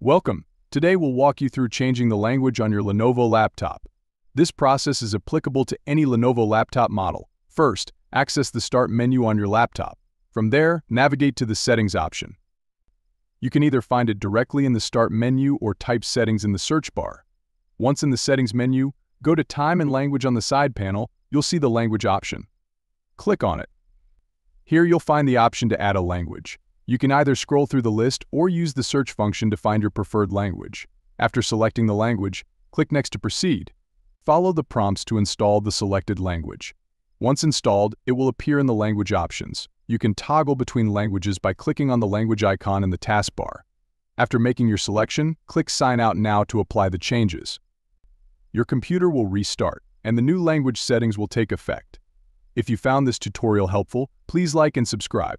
Welcome. Today we'll walk you through changing the language on your Lenovo laptop. This process is applicable to any Lenovo laptop model. First, access the Start menu on your laptop. From there, navigate to the Settings option. You can either find it directly in the Start menu or type Settings in the search bar. Once in the Settings menu, go to Time and Language on the side panel, you'll see the Language option. Click on it. Here you'll find the option to add a language. You can either scroll through the list or use the search function to find your preferred language. After selecting the language, click Next to proceed. Follow the prompts to install the selected language. Once installed, it will appear in the language options. You can toggle between languages by clicking on the language icon in the taskbar. After making your selection, click Sign Out Now to apply the changes. Your computer will restart, and the new language settings will take effect. If you found this tutorial helpful, please like and subscribe.